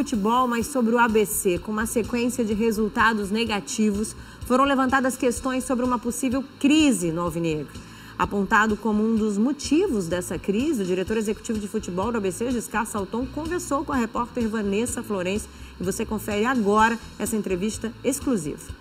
futebol, mas sobre o ABC. Com uma sequência de resultados negativos, foram levantadas questões sobre uma possível crise no Alvinegro. Apontado como um dos motivos dessa crise, o diretor executivo de futebol do ABC, Giscar Salton, conversou com a repórter Vanessa Florencio e você confere agora essa entrevista exclusiva.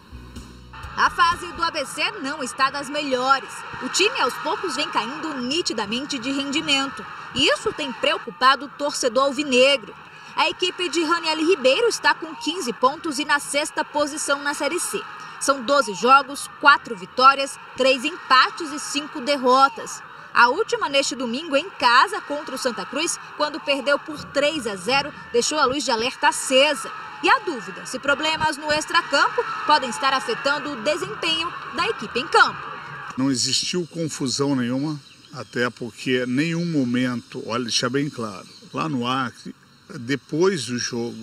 A fase do ABC não está das melhores. O time aos poucos vem caindo nitidamente de rendimento. E isso tem preocupado o torcedor alvinegro. A equipe de Raniel Ribeiro está com 15 pontos e na sexta posição na Série C. São 12 jogos, 4 vitórias, 3 empates e 5 derrotas. A última neste domingo em casa contra o Santa Cruz, quando perdeu por 3 a 0, deixou a luz de alerta acesa. E a dúvida se problemas no extracampo podem estar afetando o desempenho da equipe em campo. Não existiu confusão nenhuma, até porque nenhum momento, olha, deixa bem claro, lá no Acre, depois do jogo,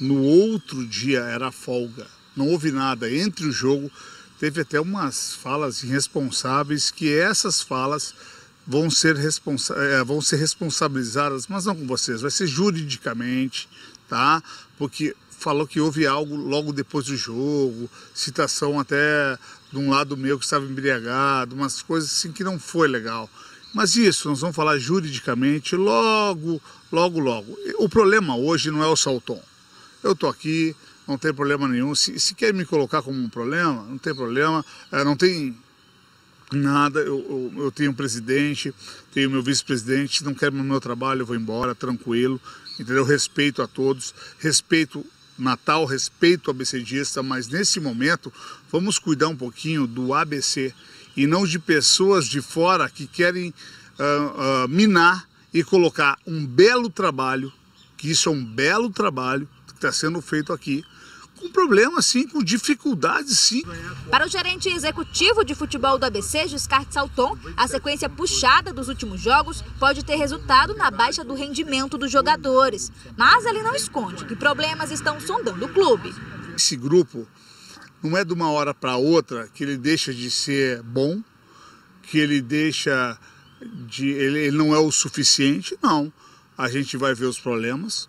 no outro dia era folga, não houve nada entre o jogo, teve até umas falas irresponsáveis que essas falas vão ser, responsa é, vão ser responsabilizadas, mas não com vocês, vai ser juridicamente, tá? Porque falou que houve algo logo depois do jogo, citação até de um lado meu que estava embriagado, umas coisas assim que não foi legal. Mas isso, nós vamos falar juridicamente logo, logo, logo. O problema hoje não é o Salton. Eu estou aqui, não tem problema nenhum. Se, se quer me colocar como um problema, não tem problema. É, não tem nada. Eu, eu, eu tenho um presidente, tenho meu vice-presidente, não quero o meu trabalho, eu vou embora, tranquilo. Entendeu? Respeito a todos, respeito Natal, respeito ao ABCdista, mas nesse momento vamos cuidar um pouquinho do ABC e não de pessoas de fora que querem uh, uh, minar e colocar um belo trabalho, que isso é um belo trabalho que está sendo feito aqui, com problemas sim, com dificuldades sim. Para o gerente executivo de futebol do ABC, Giscard Salton, a sequência puxada dos últimos jogos pode ter resultado na baixa do rendimento dos jogadores. Mas ele não esconde que problemas estão sondando o clube. Esse grupo não é de uma hora para outra que ele deixa de ser bom, que ele deixa de. Ele, ele não é o suficiente, não. A gente vai ver os problemas,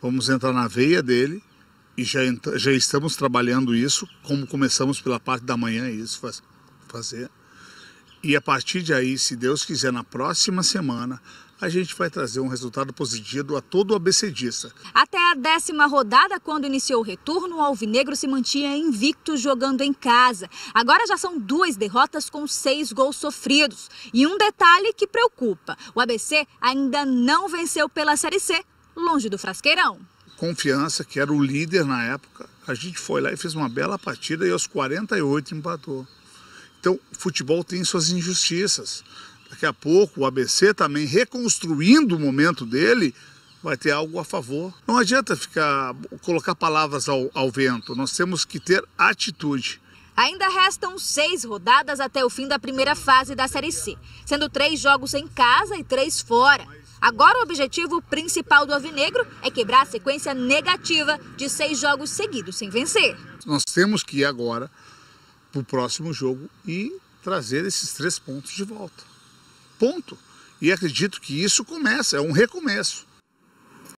vamos entrar na veia dele e já, já estamos trabalhando isso, como começamos pela parte da manhã isso faz, fazer. E a partir de aí, se Deus quiser, na próxima semana, a gente vai trazer um resultado positivo a todo o ABCdista. Até a décima rodada, quando iniciou o retorno, o Alvinegro se mantinha invicto jogando em casa. Agora já são duas derrotas com seis gols sofridos. E um detalhe que preocupa: o ABC ainda não venceu pela Série C, longe do Frasqueirão. Confiança, que era o líder na época, a gente foi lá e fez uma bela partida e aos 48 empatou. Então, futebol tem suas injustiças. Daqui a pouco o ABC também reconstruindo o momento dele vai ter algo a favor. Não adianta ficar colocar palavras ao, ao vento. Nós temos que ter atitude. Ainda restam seis rodadas até o fim da primeira fase da Série C, sendo três jogos em casa e três fora. Agora o objetivo principal do Alvinegro é quebrar a sequência negativa de seis jogos seguidos sem vencer. Nós temos que ir agora para o próximo jogo e trazer esses três pontos de volta. Ponto. E acredito que isso começa, é um recomeço.